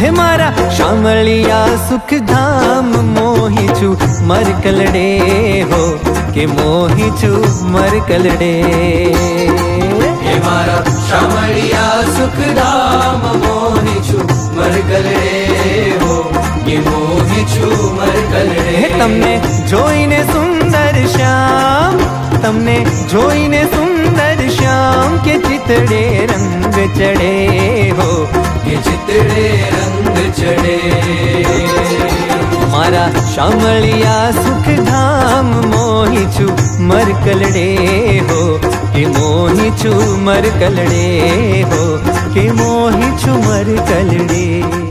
હે મારા શામળિયા સુખ ધામ મોહી છું મર કલડે હો કે મોહી છું મર કલડે હે મારા શામળિયા સુખ ધામ મોહી છું મર કલડે હો કે મોહી છું મર કલડે હે તમને જોઈને સુંદર શ્યામ તમને જોઈને સુંદર શ્યામ કે ચિતડે રંગ ચડે હો जितने रंग चढ़े। मारा शामलिया सुख धाम मोहिचु, मर कलड़े हो। के मोहिचु, मर कलड़े हो। के मोहिचु, मर कलड़े।